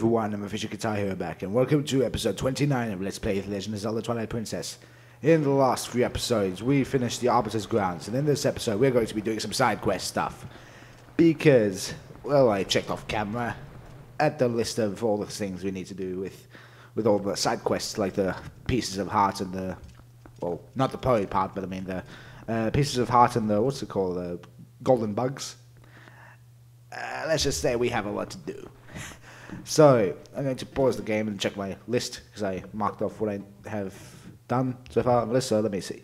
Everyone, I'm A Future Guitar Hero back, and welcome to episode 29 of Let's Play Legend of Zelda Twilight Princess. In the last few episodes, we finished the Arbiter's Grounds, and in this episode, we're going to be doing some side quest stuff. Because, well, I checked off camera at the list of all the things we need to do with, with all the side quests, like the pieces of heart and the, well, not the poet part, but I mean the uh, pieces of heart and the, what's it called, the golden bugs. Uh, let's just say we have a lot to do. So I'm going to pause the game and check my list because I marked off what I have done so far. So let me see.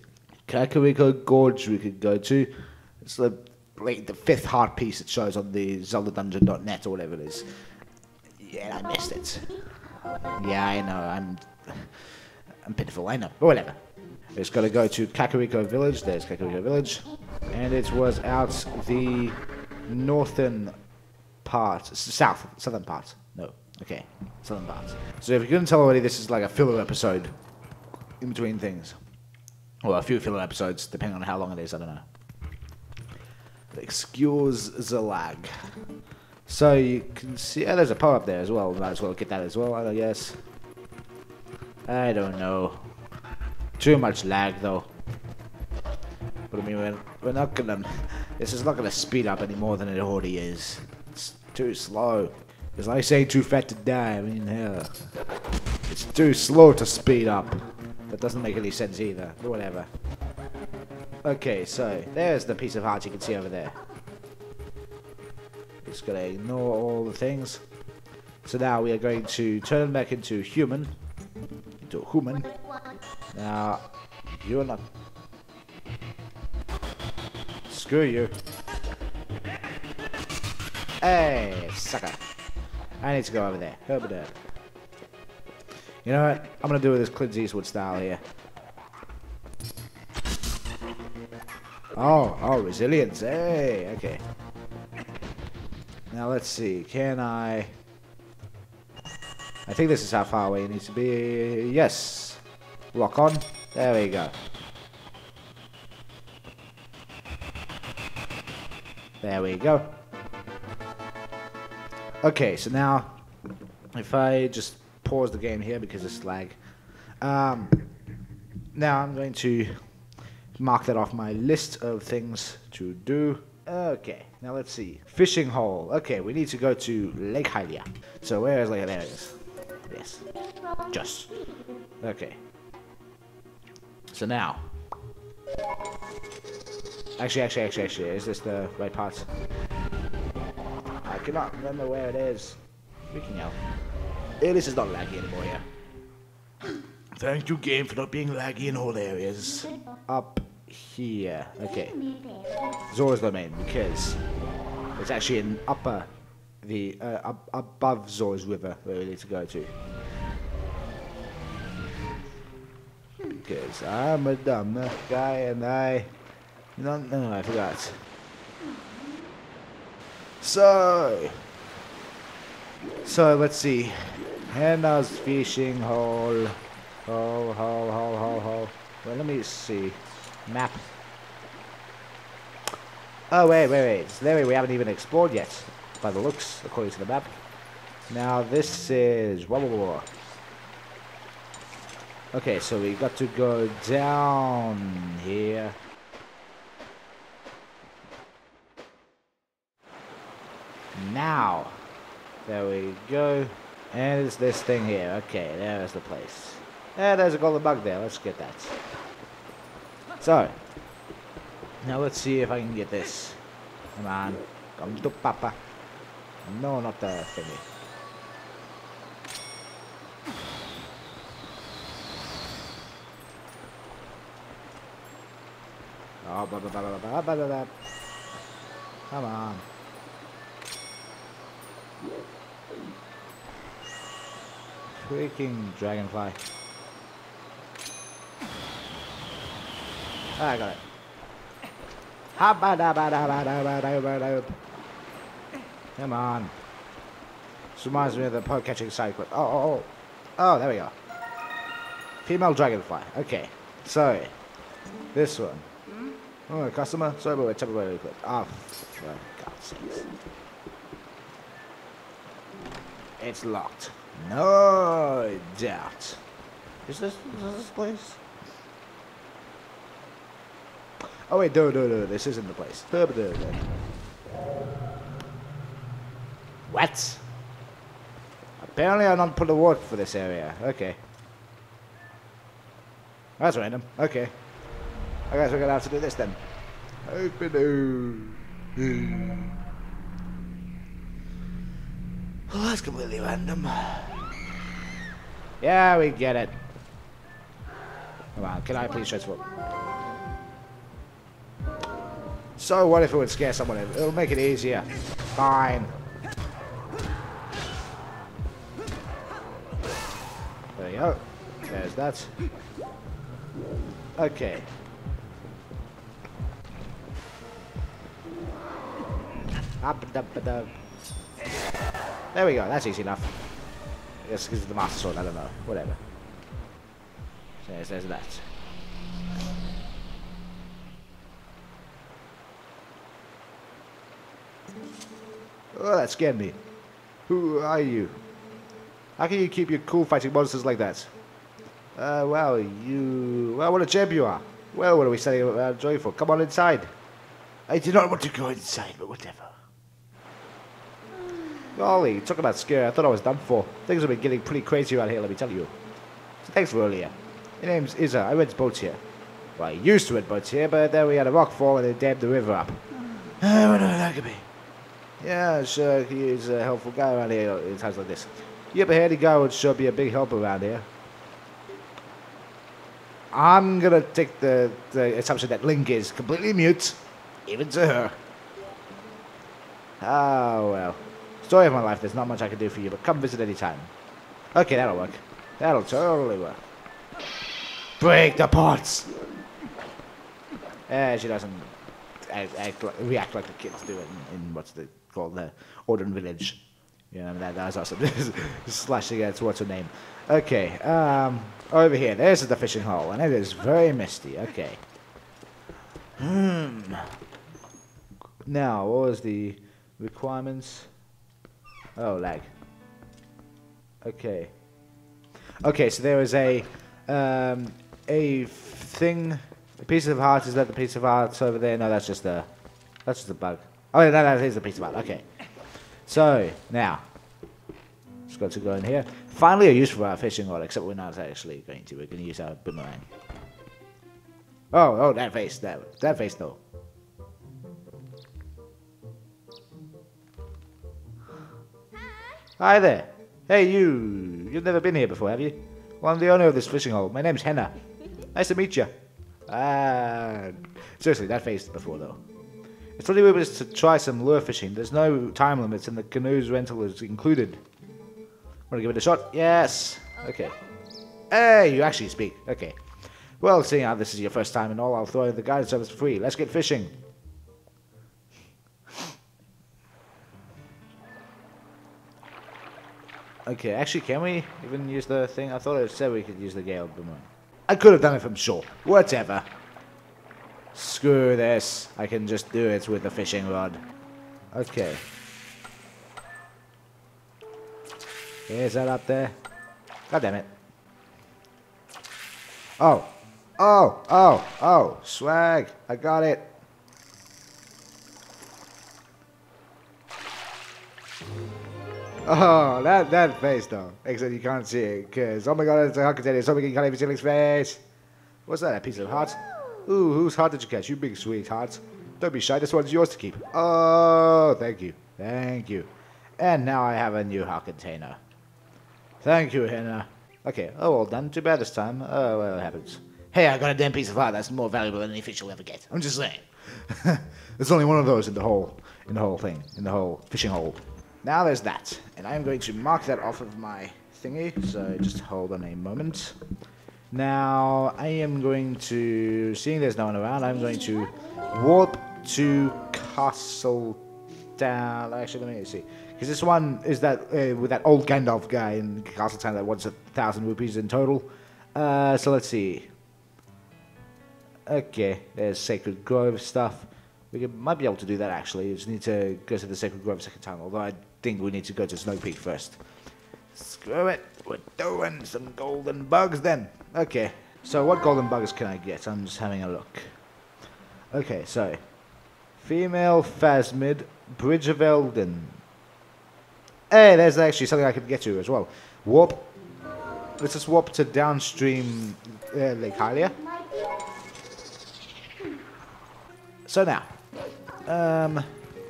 Kakariko Gorge we could go to. It's the like the fifth heart piece it shows on the ZeldaDungeon.net or whatever it is. Yeah, I missed it. Yeah, I know. I'm I'm pitiful. I know, but whatever. It's got to go to Kakariko Village. There's Kakariko Village, and it was out the northern part, south, southern part. No, okay, southern part. So if you couldn't tell already, this is like a filler episode in between things, or a few filler episodes, depending on how long it is. I don't know. Excuse the lag. So you can see, oh, there's a power up there as well. Might as well get that as well. I guess. I don't know. Too much lag though. But I mean, we're, we're not gonna. This is not gonna speed up any more than it already is. It's too slow. As I say, too fat to die. I mean, hell. It's too slow to speed up. That doesn't make any sense either. Whatever. Okay, so there's the piece of heart you can see over there. Just gonna ignore all the things. So now we are going to turn back into human. Into human. Now, you're not. Screw you. Hey, sucker. I need to go over there. Over there. You know what? I'm gonna do this Clint Eastwood style here. Oh, oh, resilience. Hey, okay. Now let's see. Can I? I think this is how far away it needs to be. Yes. Lock on. There we go. There we go. Okay, so now if I just pause the game here because it's lag. Um, now I'm going to mark that off my list of things to do. Okay, now let's see. Fishing hole. Okay, we need to go to Lake Hylia. So where is Lake? There it is. Yes. Just. Okay. So now. Actually, actually, actually, actually, is this the right part? I cannot remember where it is. Freaking hell. Eh, this is not laggy anymore, yeah. Thank you, game, for not being laggy in all areas. Up here. Okay. Zora's domain, because it's actually in upper, the, uh, up, above Zora's river where we need to go to. Because I'm a dumb guy and I don't know, I forgot. So, so let's see. Hannah's fishing hole. Hole, hole, hole, hole, hole. Well, let me see. Map. Oh, wait, wait, wait. It's there we haven't even explored yet. By the looks, according to the map. Now, this is... Whoa, whoa, whoa. Okay, so we got to go down here. now. There we go. And it's this thing here. Okay, there's the place. Yeah, there's a golden bug there. Let's get that. So, now let's see if I can get this. Come on. Come to Papa. No, not the thingy. Oh, blah, blah, blah, blah, blah, blah, blah. Come on. Freaking dragonfly. Ah, I got it. Come on. This reminds me of the poke catching side quest. Oh, oh, oh. Oh, there we go. Female dragonfly. Okay. So, this one. Oh, customer? Sorry, but wait, tell me where we put. Ah, for God's. It's locked. No doubt. Is this, is this place? Oh wait, no, no, no, this isn't the place. What? Apparently I'm not put to work for this area. Okay. That's random. Okay. I guess we're gonna have to do this then. Open Well, that's completely random. Yeah, we get it. Come on, can I please transform? So what if it would scare someone? It'll make it easier. Fine. There you go. There's that. Okay. There we go, that's easy enough. I guess because of the Master Sword, I don't know. Whatever. There's, there's that. Oh, that scared me. Who are you? How can you keep your cool fighting monsters like that? Uh, well, you... Well, what a champ you are. Well, what are we standing around joy for? Come on inside. I do not want to go inside, but whatever. Golly, talk about scare. I thought I was done for. Things have been getting pretty crazy around here, let me tell you. So thanks for earlier. Your name's Iza. I rent boats here. Well, I used to rent boats here, but then we had a rock fall and they dammed the river up. Oh. Ah, I wonder what that could be. Yeah, sure, he's a helpful guy around here in times like this. Yep, a handy guy would sure be a big help around here. I'm gonna take the, the assumption that Link is completely mute, even to her. Oh, well. Story of my life, there's not much I can do for you, but come visit any time. Okay, that'll work. That'll totally work. Break the pots! Eh, she doesn't act, act, react like the kids do in, in what's the called the Ordon Village. You know, that, that was awesome. Slashing against what's her name. Okay, um, over here, there's the fishing hole, and it is very misty. Okay. Hmm. Now, what was the requirements? Oh, lag. Okay. Okay, so there was a um, a thing. A piece of heart. Is that the piece of heart over there? No, that's just a that's just a bug. Oh, no, that is the piece of heart. Okay. So now, just got to go in here. Finally, a use for our fishing rod. Except we're not actually going to. We're going to use our boomerang. Oh, oh, that face. That that face though. Hi there. Hey, you. You've never been here before, have you? Well, I'm the owner of this fishing hole. My name's Hena. Nice to meet you. Ah, seriously, that face before though. It's really weird to try some lure fishing. There's no time limits, and the canoe's rental is included. Want to give it a shot? Yes. Okay. Hey, you actually speak. Okay. Well, seeing how this is your first time and all, I'll throw in the guidance service for free. Let's get fishing. Okay, actually, can we even use the thing? I thought it said we could use the Gale Boomerang. I could have done it from shore. Whatever. Screw this. I can just do it with the fishing rod. Okay. Is that up there? God damn it. Oh. Oh, oh, oh, swag. I got it. Oh, that that face though. Except you can't see it, cause oh my god, it's a heart container. Somebody can't even see his face. What's that? A piece of heart? Ooh, whose heart did you catch? You big sweetheart. Don't be shy. This one's yours to keep. Oh, thank you, thank you. And now I have a new heart container. Thank you, Hannah. Okay, oh well done. Too bad this time. Oh well, it happens. Hey, I got a damn piece of heart that's more valuable than any fish you'll ever get. I'm just saying. There's only one of those in the whole, in the whole thing, in the whole fishing hole. Now there's that. And I'm going to mark that off of my thingy, so just hold on a moment. Now, I am going to, seeing there's no one around, I'm going to warp to Castle Town. Actually, let me see. Because this one is that uh, with that old Gandalf guy in Castle Town that wants a thousand rupees in total. Uh, so let's see. Okay, there's Sacred Grove stuff. We could, might be able to do that actually. Just need to go to the Sacred Grove second time, although I think we need to go to Snow Peak first. Screw it. We're doing some golden bugs then. Okay. So what golden bugs can I get? I'm just having a look. Okay, so female phasmid, Bridge of Eldin. Hey, there's actually something I could get to as well. Warp. Let's just warp to downstream uh, Lake Hylia. So now, um,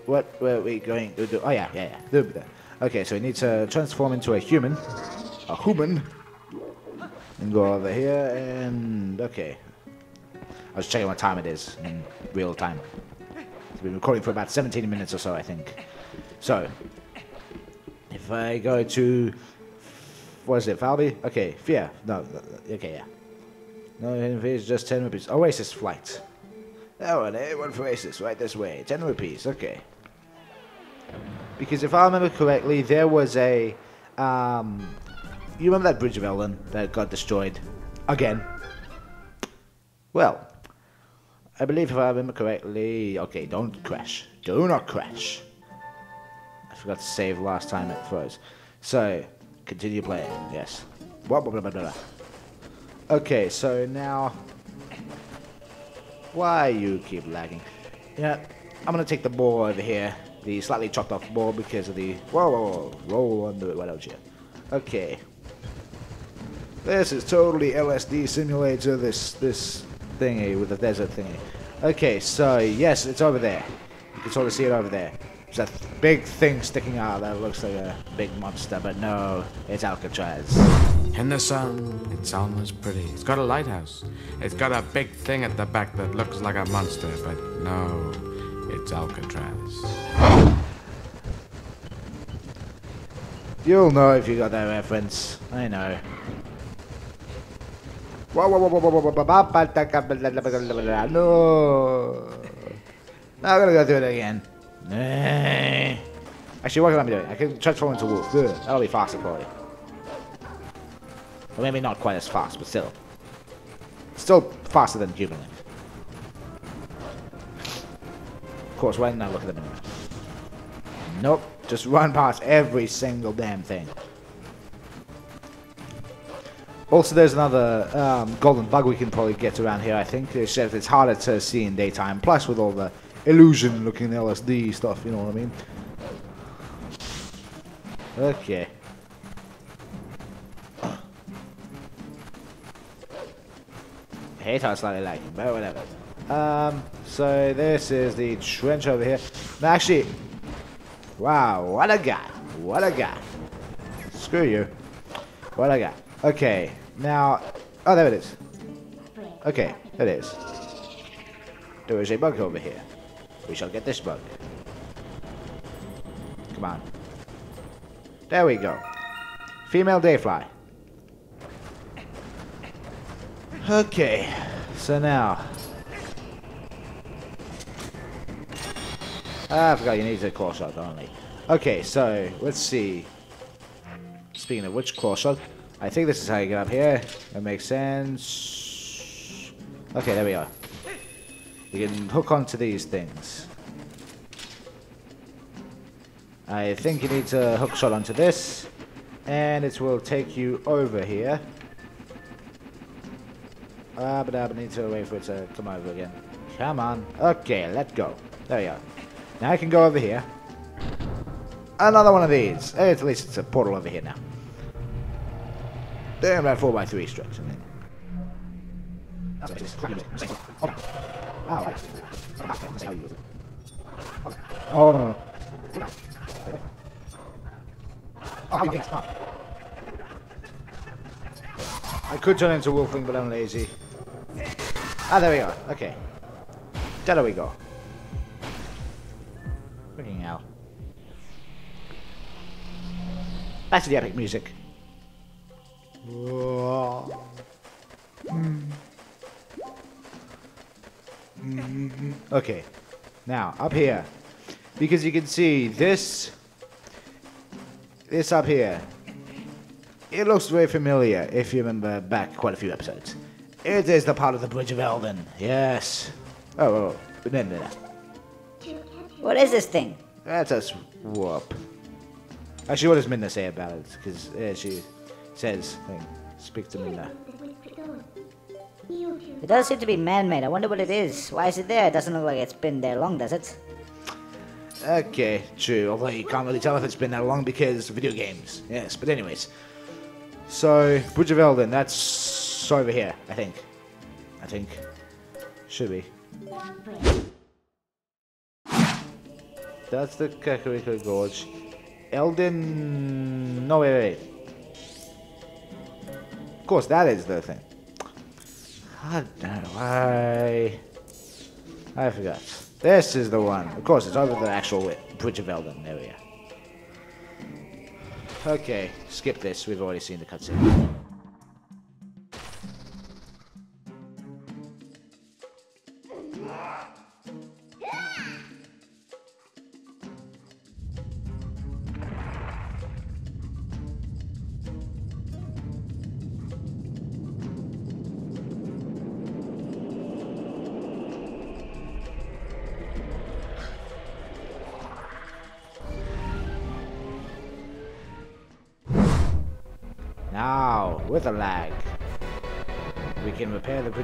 what were we going to do? Oh yeah, yeah, yeah. Okay, so we need to transform into a human, a human, and go over here and okay. I was checking what time it is in real time. It's been recording for about 17 minutes or so, I think. So, if I go to what is it, Falbi? Okay, Fyer. No, okay, yeah. No, it's just 10 rupees. Oasis flight. Oh, and one for Oasis, right this way. 10 rupees, okay. Because if I remember correctly, there was a, um, you remember that Bridge of Eldin that got destroyed? Again. Well, I believe if I remember correctly, okay, don't crash. Do not crash. I forgot to save last time it froze. So, continue playing, yes. Blah, blah, blah, blah, Okay, so now... Why you keep lagging? Yeah, I'm gonna take the ball over here the slightly chopped off ball because of the whoa, whoa, whoa roll under it. Why don't you? Okay. This is totally LSD simulator. This this thingy with the desert thingy. Okay, so yes, it's over there. You can sort of see it over there. There's a big thing sticking out that looks like a big monster, but no, it's Alcatraz. In the sun, it's almost pretty. It's got a lighthouse. It's got a big thing at the back that looks like a monster, but no, it's Alcatraz. You'll know if you got that reference. I know. No. I'm gonna go through it again. Actually, what can I be doing? I can transform into wolf. That'll be faster you. Well, maybe not quite as fast, but still. Still faster than human. Of course, why didn't I look at them anyway? Nope. Just run past every single damn thing. Also, there's another um, golden bug we can probably get around here, I think. It's, it's harder to see in daytime. Plus, with all the illusion-looking LSD stuff, you know what I mean? Okay. I hate how slightly lagging, but whatever. Um, so this is the trench over here. Now, actually, wow, what a guy. What a guy. Screw you. What a guy. Okay, now, oh, there it is. Okay, it is. There is a bug over here. We shall get this bug. Come on. There we go. Female dayfly. Okay, so now Ah, I forgot you need a claw shot only. Okay, so let's see. Speaking of which claw shot, I think this is how you get up here. That makes sense. Okay, there we are. You can hook onto these things. I think you need to hook shot onto this, and it will take you over here. Ah, but I need to wait for it to come over again. Come on. Okay, let go. There we are. Now I can go over here. Another one of these. At least it's a portal over here now. Then about 4x3 structure. Oh. Oh, no. I could turn into Wolf Link, but I'm lazy. Ah, there we are. Okay. There we go. Freaking hell. Back to the epic music. Okay. Now, up here. Because you can see this... This up here. It looks very familiar if you remember back quite a few episodes. It is the part of the Bridge of Eldin. Yes. Oh, oh, oh. no, no, no. What is this thing? That's a swap. Actually, what does Midna say about it? Because uh, she says, thing, speak to Midna. It does seem to be man-made. I wonder what it is. Why is it there? It doesn't look like it's been there long, does it? Okay, true. Although you can't really tell if it's been that long because video games. Yes, but anyways. So, Bridge of Eldin, that's over here, I think. I think. Should be. That's the Kakariko Gorge. Eldin... No, wait, wait. Of course, that is the thing. I don't why... I forgot. This is the one. Of course, it's over the actual Bridge of Eldin area. Okay, skip this. We've already seen the cutscene.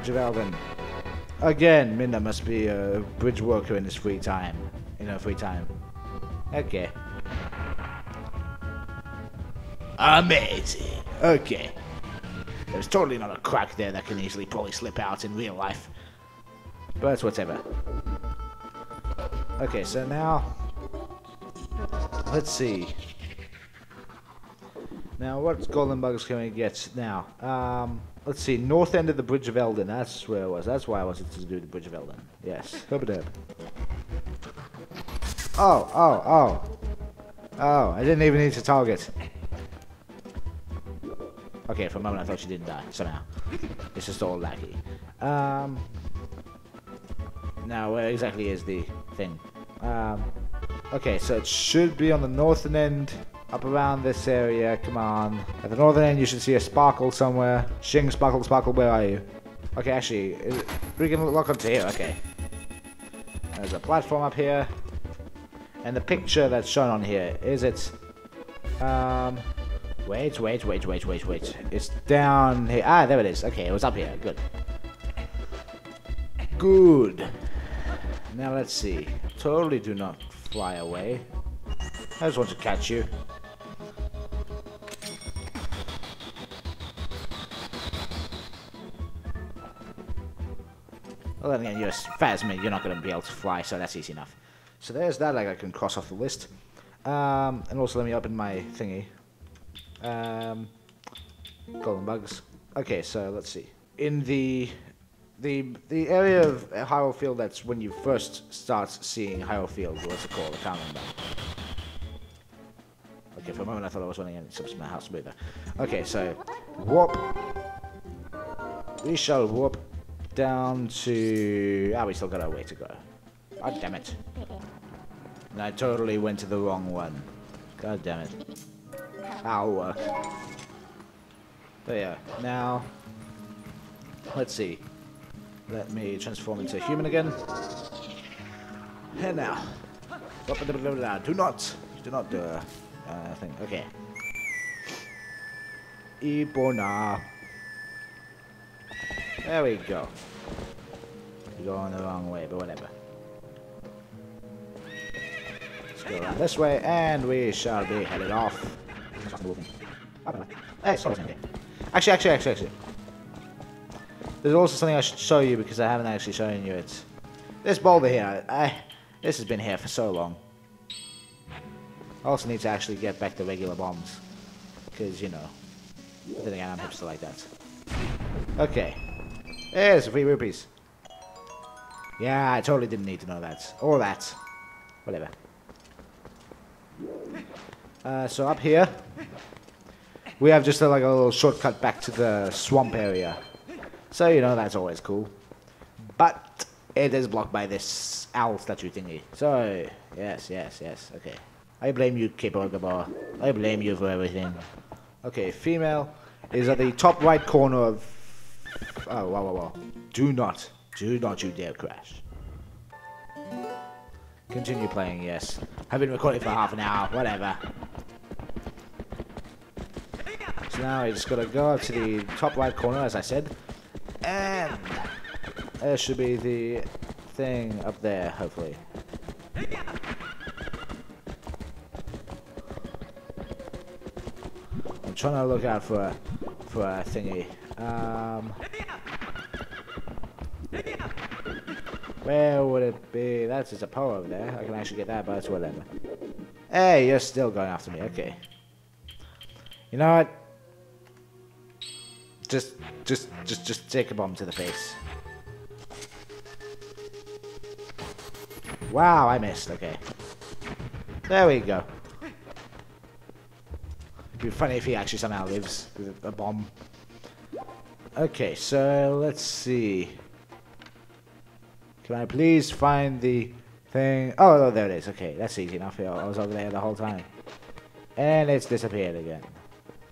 Bridge of Eldin. Again, Midna must be a bridge worker in his free time. In her free time. Okay. Amazing. Okay. There's totally not a crack there that can easily probably slip out in real life. But whatever. Okay, so now... Let's see. Now, what golden bugs can we get now? Um, let's see, north end of the Bridge of Eldin. That's where it was. That's why I wanted to do the Bridge of Eldin. Yes. Hubadub. Oh, oh, oh. Oh, I didn't even need to target. Okay, for a moment I thought she didn't die, somehow. It's just all laggy. Um, now, where exactly is the thing? Um, okay, so it should be on the northern end up around this area. Come on. At the northern end, you should see a sparkle somewhere. Shing, sparkle, sparkle, where are you? Okay, actually, is, we can look onto here. Okay. There's a platform up here. And the picture that's shown on here, is it... Um... Wait, wait, wait, wait, wait, wait. It's down here. Ah, there it is. Okay, it was up here. Good. Good. Now let's see. Totally do not fly away. I just want to catch you. Well, then again, you're as fat as me, you're not going to be able to fly, so that's easy enough. So there's that, like I can cross off the list. Um, and also let me open my thingy. Um, golden bugs. Okay, so let's see. In the the the area of Hyrule Field that's when you first start seeing Hyrule Field, what's it called? I can't remember. Okay, for a moment I thought I was running in some house smoother. Okay, so warp. We shall warp down to. Ah, we still got a way to go. God damn it! And I totally went to the wrong one. God damn it. Work. But yeah, now let's see. Let me transform into a human again. And now, do not, do not do a uh, thing. Okay. Ibona. There we go. We're going the wrong way, but whatever. Let's go around this way, and we shall be headed off. Hey, eh, sorry. Actually, actually, actually, actually. There's also something I should show you because I haven't actually shown you it. This boulder here, I, this has been here for so long. I also need to actually get back the regular bombs. Because, you know, then again, I'm hipster like that. Okay. There's three rupees. Yeah, I totally didn't need to know that. All that. Whatever. Uh, so up here, we have just a, like a little shortcut back to the swamp area. So, you know, that's always cool. But it is blocked by this owl statue thingy. So, yes, yes, yes, okay. I blame you, Kaepora Gaebora. I blame you for everything. Okay, female is at the top right corner of... Oh, wow, wow, wow. Do not, do not you dare crash. Continue playing, yes. I've been recording for half an hour, whatever. So now you just gotta go up to the top right corner, as I said, and there should be the thing up there, hopefully. I'm trying to look out for a, for a thingy. Um, where would it be? That's just a power over there. I can actually get that, but it's whatever. Hey, you're still going after me. Okay. You know what? Just, just, just, just take a bomb to the face. Wow, I missed. Okay. There we go. It'd be funny if he actually somehow lives with a bomb. Okay, so let's see. Can I please find the thing? Oh, oh, there it is. Okay, that's easy enough. I was over there the whole time. And it's disappeared again.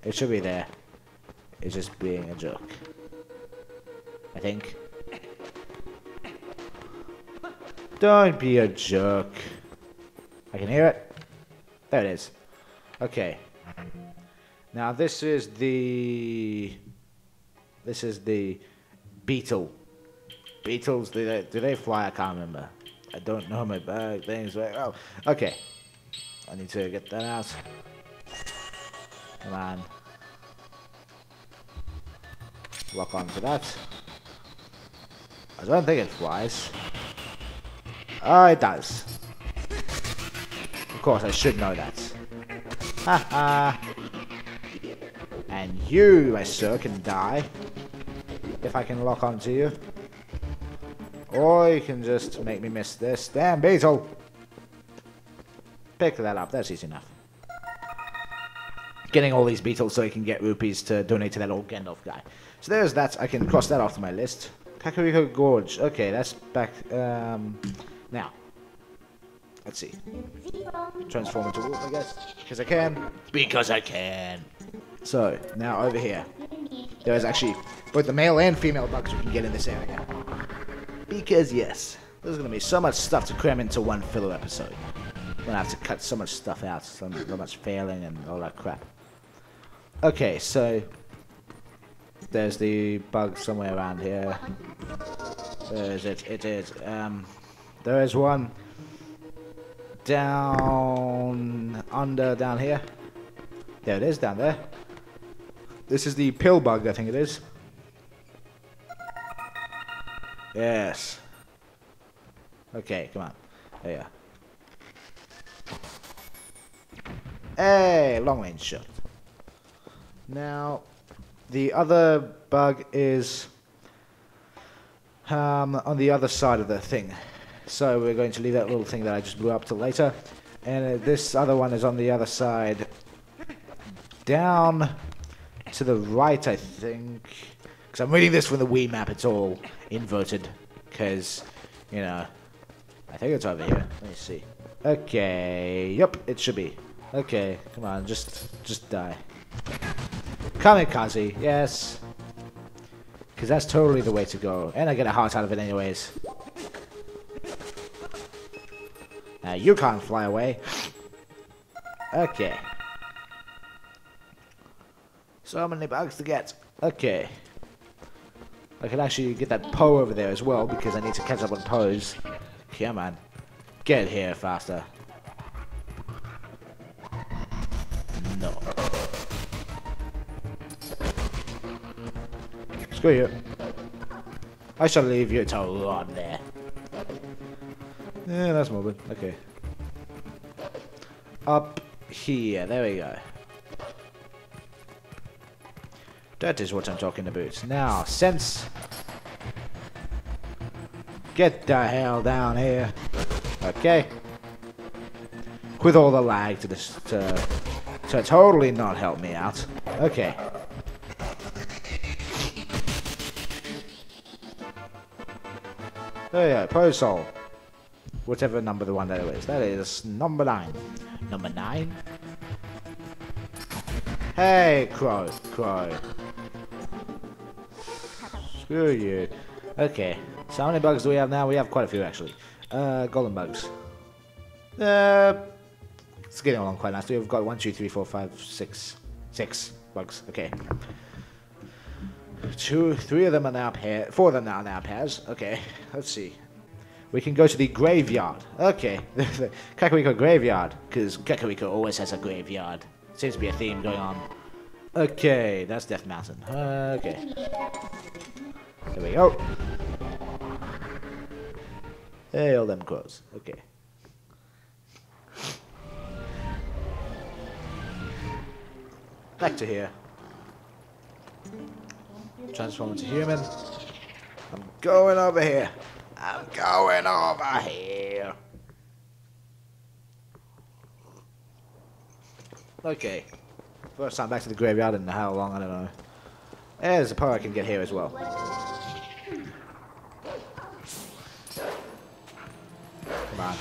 It should be there. It's just being a jerk. I think. Don't be a jerk. I can hear it. There it is. Okay. Now this is the... This is the beetle. Beetles, do they, do they fly? I can't remember. I don't know my bag things. Oh, okay. I need to get that out. Come on. Lock onto that. I don't think it flies. Oh, it does. Of course, I should know that. Ha ha. And you, my sir, can die. If I can lock onto you. Or you can just make me miss this. Damn, Beetle! Pick that up, that's easy enough. Getting all these beetles so you can get rupees to donate to that old Gandalf guy. So there's that, I can cross that off my list. Kakariko Gorge, okay, that's back, um, now. Let's see. Transform into wolf, I guess. Because I can. Because I can. So, now over here. There is actually both the male and female bugs we can get in this area. Because yes, there's gonna be so much stuff to cram into one filler episode. I'm gonna have to cut so much stuff out, so, so much failing and all that crap. Okay, so there's the bug somewhere around here. Where is it? It is. Um, there is one down under down here. There it is down there. This is the pill bug, I think it is. Yes. Okay, come on. There you are. Hey, long range shot. Now, the other bug is um, on the other side of the thing. So we're going to leave that little thing that I just blew up till later. And uh, this other one is on the other side. Down to the right, I think. Because I'm reading this from the Wii map, it's all inverted. Because, you know, I think it's over here. Let me see. Okay, yep, it should be. Okay, come on, just, just die. Kamikaze, yes. Because that's totally the way to go. And I get a heart out of it anyways. Now you can't fly away. Okay. So many bugs to get. Okay. I can actually get that Poe over there as well because I need to catch up on Poes. Come on. Get here faster. No. Screw you. I shall leave you to rot there. Yeah, that's morbid. Okay. Up here. There we go. That is what I'm talking about. Now, sense. Get the hell down here. Okay. With all the lag to this to, to totally not help me out. Okay. There you go, Poe Soul. Whatever number the one that is. That is number nine. Number nine? Hey, Crow, Crow. You. Okay, so how many bugs do we have now? We have quite a few, actually. Uh, golden bugs. Uh, it's getting along quite nicely. We've got one, two, three, four, five, six, Six bugs. Okay. Two, three of them are now pair. Four of them are now pairs. Okay. Let's see. We can go to the graveyard. Okay. the Kakariko graveyard. Because Kakariko always has a graveyard. Seems to be a theme going on. Okay, that's Death Mountain. Uh, okay. There we go. Hey, all them crows. Okay. Back to here. Transform into human. I'm going over here. I'm going over here. Okay. First time back to the graveyard in how long, I don't know. There's a part I can get here as well. Come on.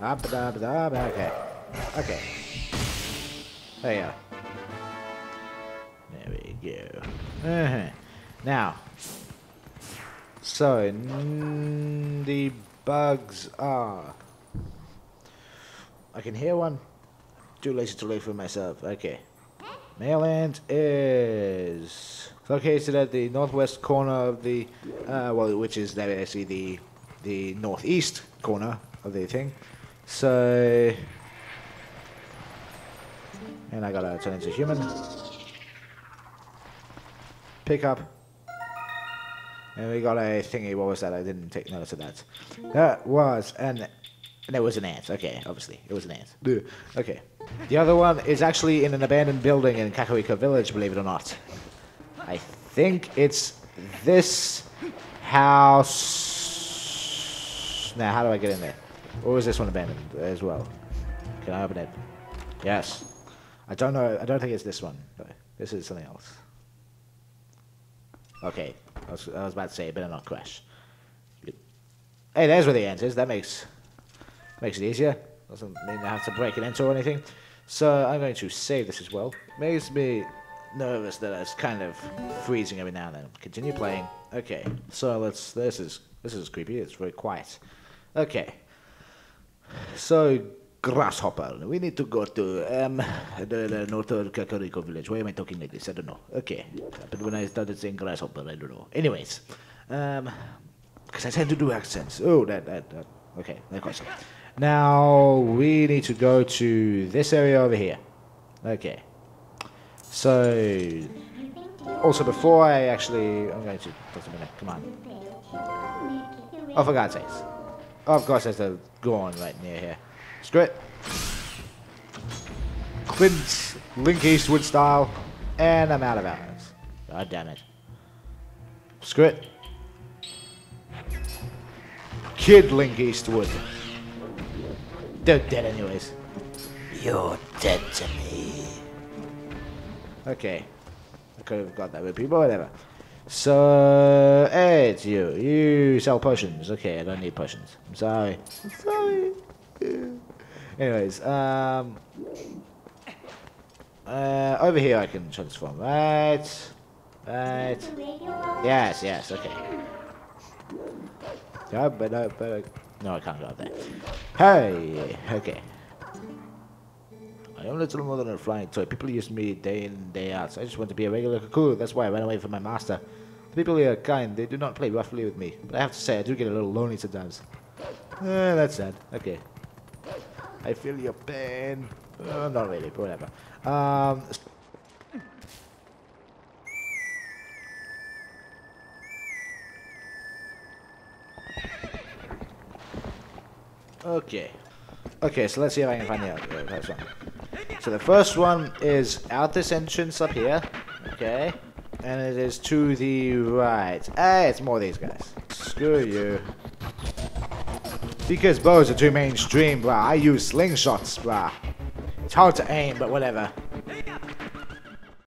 Up, okay. Okay. There you go. There we go. Uh-huh. Now. So, the bugs are... I can hear one. Too lazy to look for myself. Okay. Mainland is located at the northwest corner of the, uh, well, which is that actually the the northeast corner of the thing. So, and I gotta turn into human. Pick up. And we got a thingy. What was that? I didn't take notice of that. That was an. That was an ant. Okay, obviously it was an ant. Okay. The other one is actually in an abandoned building in Kakariko Village. Believe it or not. I think it's this house. Now, how do I get in there? Or is this one abandoned as well? Can I open it? Yes. I don't know. I don't think it's this one. But this is something else. Okay. I was, I was about to say, better not crash. Hey, there's where the ant is. That makes makes it easier. Doesn't mean I have to break it into or anything. So I'm going to save this as well. Makes me nervous that it's kind of freezing every now and then. Continue playing. Okay. So let's. This is this is creepy. It's very quiet. Okay. So grasshopper. We need to go to um the, the northern Kakariko village. Why am I talking like this? I don't know. Okay. But when I started saying grasshopper, I don't know. Anyways, um, because I tend to do accents. Oh, that that that. Okay, that question. Now we need to go to this area over here. Okay. So also before I actually, I'm going to just a minute. Come on. Oh, for God's sakes. Oh, of course, there's a Gorn right near here. Screw it. Clint, Link Eastwood style, and I'm out of arrows. God damn it. Screw it. Kid Link Eastwood. They're dead anyways. You're dead to me. Okay. I could have got that with people, whatever. So, hey, it's you. You sell potions. Okay, I don't need potions. I'm sorry. I'm sorry. Anyways, um... Uh, over here I can transform. Right. Right. Yes, yes, okay. Yeah, but, uh, but, no, I can't go up there. Hey, okay. I am a little more than a flying toy. People use me day in, day out. So I just want to be a regular Kakuru. That's why I ran away from my master. The people here are kind. They do not play roughly with me. But I have to say, I do get a little lonely sometimes. Eh, that's sad. Okay. I feel your pain. Uh, not really, but whatever. Um, okay. Okay, so let's see if I can find the other first one. So the first one is out this entrance up here. Okay. And it is to the right. Ah, it's more of these guys. Screw you. Because bows are too mainstream, bruh. I use slingshots, bruh. It's hard to aim, but whatever.